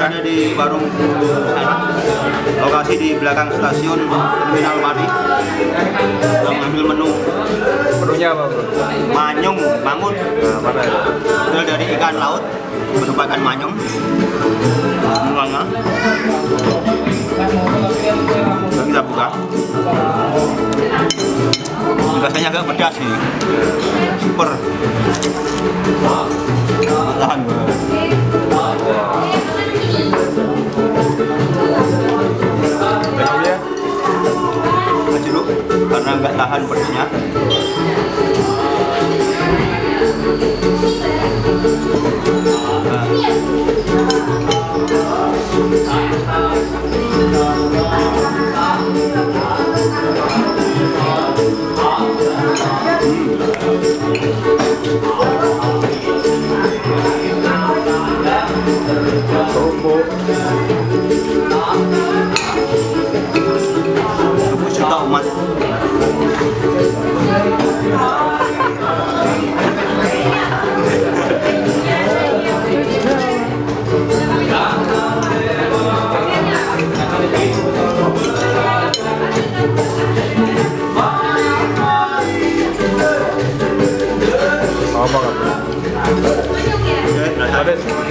berada di warung sana. Lokasi di belakang stasiun Terminal Mari. Sedang mengambil menu Menunya apa bro? manyung bangun Nah? Berasal dari ikan laut merupakan manyung. Semuanya. Lalu kita buka. Rasanya agak pedas sih. Super. Tahan. Menunya? Nggak tahan pedasnya. 20 juta umat. Apa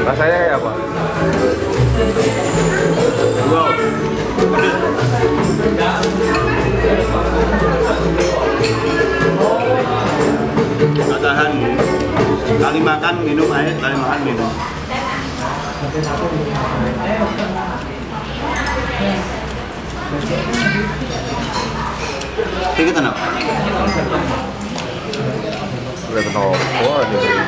rasanya kayak apa? wow. Pedes. kali makan minum air kali makan minum. Tiga tanah. Udah ketawa aja dari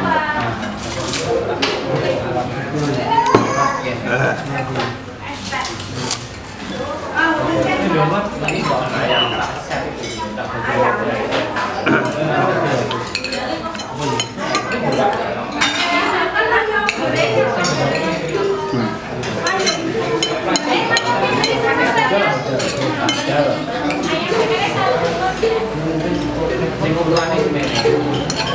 Vamos lá, né?